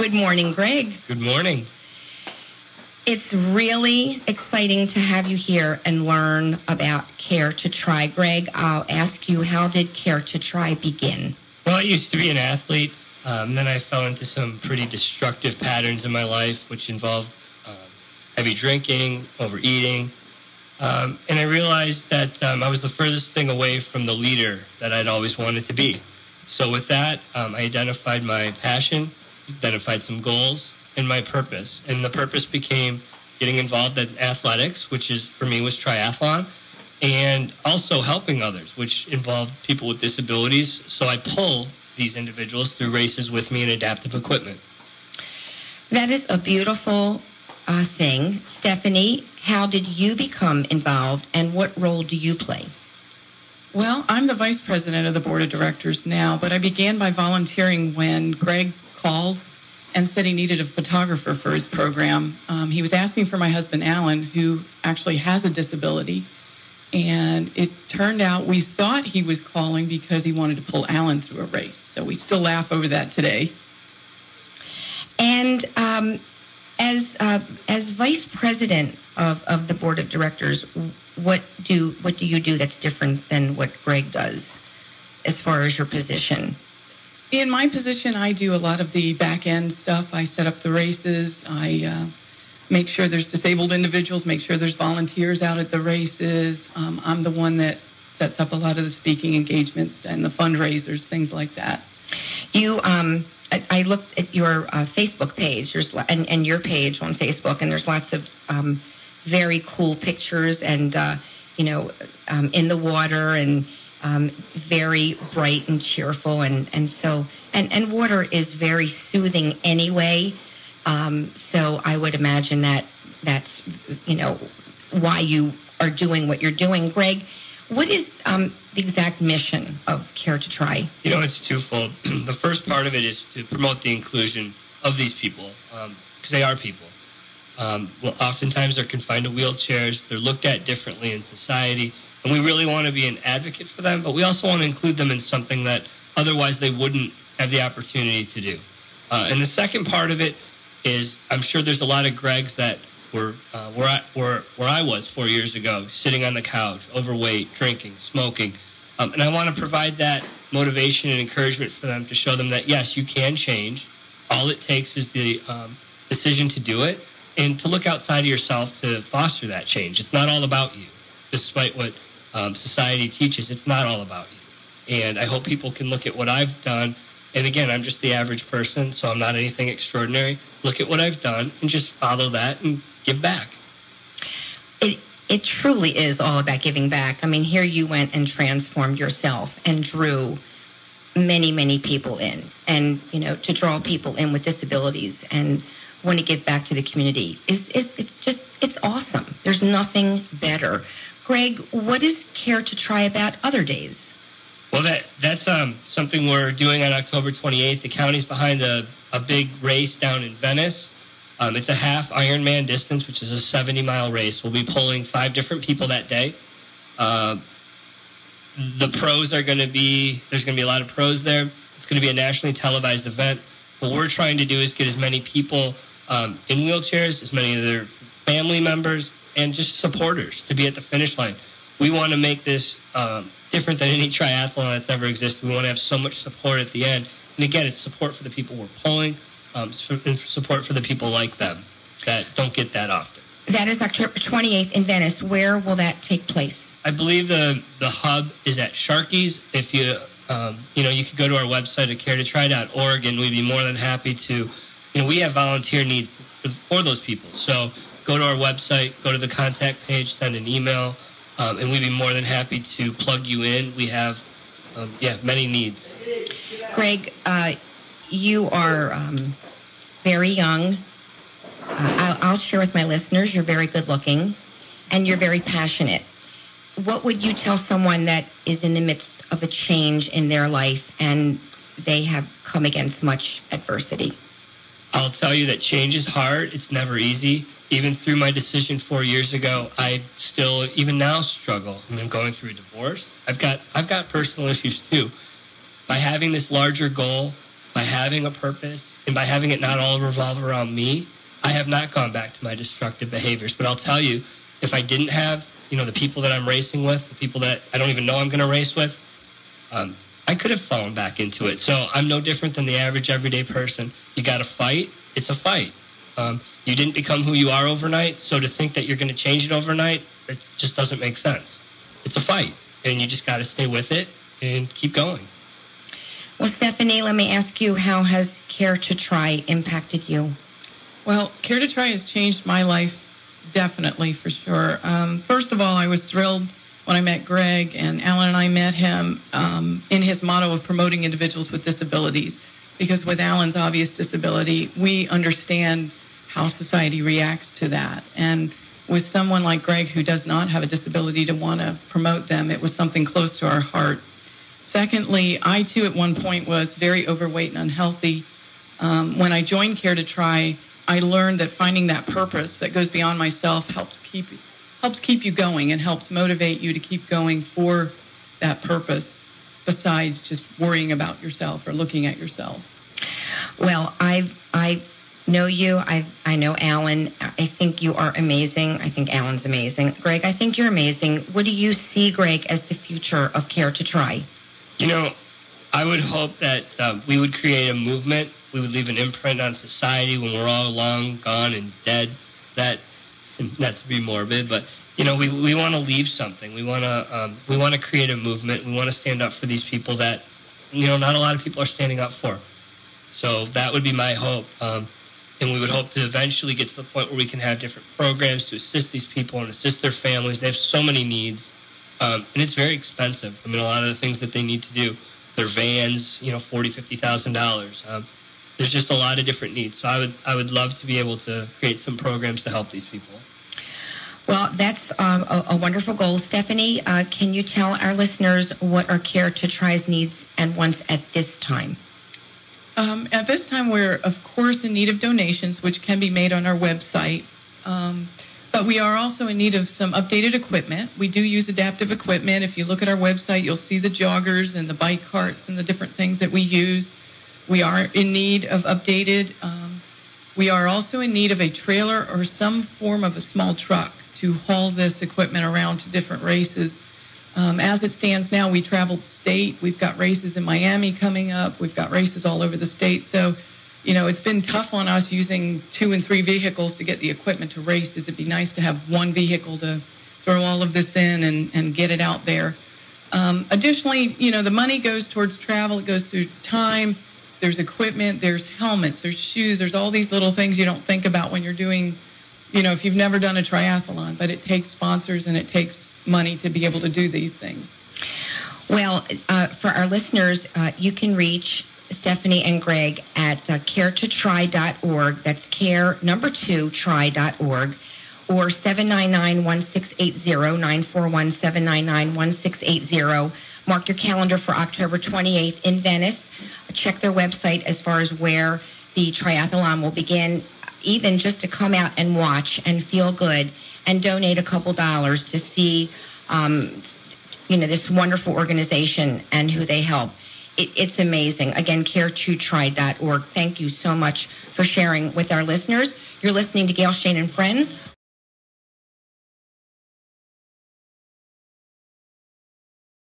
Good morning, Greg. Good morning. It's really exciting to have you here and learn about Care 2 Tri. Greg, I'll ask you, how did Care 2 Tri begin? Well, I used to be an athlete. Um, then I fell into some pretty destructive patterns in my life, which involved um, heavy drinking, overeating. Um, and I realized that um, I was the furthest thing away from the leader that I'd always wanted to be. So, with that, um, I identified my passion, identified some goals, and my purpose. And the purpose became getting involved in athletics, which is for me was triathlon, and also helping others, which involved people with disabilities. So I pull these individuals through races with me in adaptive equipment. That is a beautiful uh, thing. Stephanie, how did you become involved and what role do you play? Well, I'm the vice president of the board of directors now, but I began by volunteering when Greg called and said he needed a photographer for his program. Um, he was asking for my husband, Alan, who actually has a disability. And it turned out we thought he was calling because he wanted to pull Alan through a race. So we still laugh over that today. And um, as uh, as vice president of, of the board of directors, what do what do you do that's different than what Greg does, as far as your position? In my position, I do a lot of the back end stuff. I set up the races. I uh, make sure there's disabled individuals, make sure there's volunteers out at the races. Um, I'm the one that sets up a lot of the speaking engagements and the fundraisers, things like that. You, um, I, I looked at your uh, Facebook page, there's and, and your page on Facebook, and there's lots of um, very cool pictures and uh, you know um, in the water and um, very bright and cheerful, and and so and and water is very soothing anyway. Um, so I would imagine that that's you know why you are doing what you're doing, Greg. What is um, the exact mission of Care 2 Tri? You know, it's twofold. the first part of it is to promote the inclusion of these people because um, they are people. Um, well, oftentimes they're confined to wheelchairs. They're looked at differently in society. And we really want to be an advocate for them, but we also want to include them in something that otherwise they wouldn't have the opportunity to do. Uh, and the second part of it is I'm sure there's a lot of Gregs that were uh, where, I, where, I was four years ago, sitting on the couch, overweight, drinking, smoking. Um, and I want to provide that motivation and encouragement for them to show them that, yes, you can change. All it takes is the um, decision to do it and to look outside of yourself to foster that change. It's not all about you, despite what um, society teaches. It's not all about you. And I hope people can look at what I've done. And again, I'm just the average person, so I'm not anything extraordinary. Look at what I've done and just follow that and give back. It, it truly is all about giving back. I mean, here you went and transformed yourself and drew many, many people in. And, you know, to draw people in with disabilities and want to give back to the community is, is it's just, it's awesome. There's nothing better. Greg, what is Care 2 Tri about other days? Well, that that's um, something we're doing on October 28th. The county's behind a, a big race down in Venice. Um, it's a half Ironman distance, which is a 70 mile race. We'll be pulling five different people that day. Uh, the pros are going to be, there's going to be a lot of pros there. It's going to be a nationally televised event. What we're trying to do is get as many people um, in wheelchairs, as many of their family members, and just supporters to be at the finish line. We want to make this um, different than any triathlon that's ever existed. We want to have so much support at the end. And again, it's support for the people we're pulling, um, and support for the people like them that don't get that often. That is October 28th in Venice. Where will that take place? I believe the the hub is at Sharky's. If you um, you know, you could go to our website at care2tri.org, and we'd be more than happy to. You know, we have volunteer needs for, for those people. So go to our website, go to the contact page, send an email, um, and we'd be more than happy to plug you in. We have, um, yeah, many needs. Greg, uh, you are um, very young. Uh, I'll, I'll share with my listeners, you're very good looking and you're very passionate. What would you tell someone that is in the midst of a change in their life and they have come against much adversity? I'll tell you that change is hard. It's never easy even through my decision four years ago, I still even now struggle. I'm going through a divorce. I've got I've got personal issues too. By having this larger goal, by having a purpose, and by having it not all revolve around me, I have not gone back to my destructive behaviors. But I'll tell you, if I didn't have, you know, the people that I'm racing with, the people that I don't even know I'm going to race with, um, I could have fallen back into it. So I'm no different than the average everyday person. You got to fight. It's a fight. Um, you didn't become who you are overnight. So to think that you're going to change it overnight, it just doesn't make sense. It's a fight, and you just got to stay with it and keep going. Well, Stephanie, let me ask you how has Care 2 Tri impacted you? Well, Care 2 Tri has changed my life definitely for sure. Um, first of all, I was thrilled when I met Greg, and Alan and I met him um, in his motto of promoting individuals with disabilities. Because with Alan's obvious disability, we understand how society reacts to that. And with someone like Greg who does not have a disability to want to promote them, it was something close to our heart. Secondly, I too at one point was very overweight and unhealthy. Um, when I joined Care 2 Tri, I learned that finding that purpose that goes beyond myself helps keep helps keep you going and helps motivate you to keep going for that purpose besides just worrying about yourself or looking at yourself. Well, I I know you. I I know Alan. I think you are amazing. I think Alan's amazing. Greg, I think you're amazing. What do you see, Greg, as the future of Care 2 Tri? You know, I would hope that uh, we would create a movement. We would leave an imprint on society when we're all long gone and dead. That, not to be morbid, but you know, we, we want to leave something. We want to um, we want to create a movement. We want to stand up for these people that you know not a lot of people are standing up for. So that would be my hope. Um, and we would hope to eventually get to the point where we can have different programs to assist these people and assist their families. They have so many needs, um, and it's very expensive. I mean, a lot of the things that they need to do, their vans, you know, forty, fifty thousand um, dollars. There's just a lot of different needs. So I would, I would love to be able to create some programs to help these people. Well, that's um, a, a, wonderful goal. Stephanie, uh, can you tell our listeners what our Care 2 Tri's needs and wants at this time? Um, at this time, we're of course in need of donations, which can be made on our website. Um, but we are also in need of some updated equipment. We do use adaptive equipment. If you look at our website, you'll see the joggers and the bike carts and the different things that we use. We are in need of updated. Um, we are also in need of a trailer or some form of a small truck to haul this equipment around to different races. Um, as it stands now, we travel the state. We've got races in Miami coming up. We've got races all over the state. So, you know, it's been tough on us using two and three vehicles to get the equipment to races. It'd be nice to have one vehicle to throw all of this in and, and get it out there. Um, additionally, you know, the money goes towards travel. It goes through time. There's equipment. There's helmets. There's shoes. There's all these little things you don't think about when you're doing, you know, if you've never done a triathlon. But it takes sponsors and it takes money to be able to do these things? Well, uh, for our listeners, uh, you can reach Stephanie and Greg at uh, care2tri.org. That's care number two tri.org or 799-1680-941-799-1680. Mark your calendar for October 28th in Venice. Check their website as far as where the triathlon will begin, even just to come out and watch and feel good and donate a couple dollars to see, um, you know, this wonderful organization and who they help. It, it's amazing. Again, care2tri.org. Thank you so much for sharing with our listeners. You're listening to Gail Shane and Friends